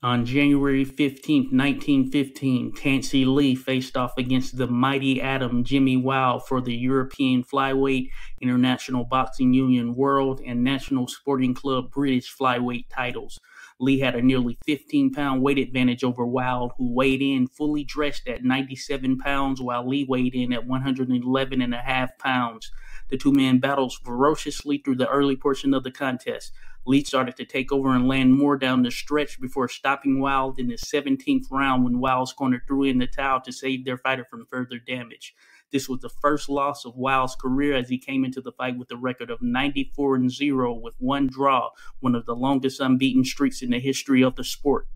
On January 15, 1915, Tancy Lee faced off against the mighty Atom Jimmy Wow for the European Flyweight, International Boxing Union World, and National Sporting Club British Flyweight titles. Lee had a nearly 15 pound weight advantage over Wilde, who weighed in fully dressed at 97 pounds, while Lee weighed in at 111 and a half pounds. The two men battled ferociously through the early portion of the contest. Lee started to take over and land more down the stretch before stopping Wilde in the 17th round when Wilde's corner threw in the towel to save their fighter from further damage. This was the first loss of Wilde's career as he came into the fight with a record of 94 and 0 with one draw, one of the longest unbeaten streaks in the history of the sport.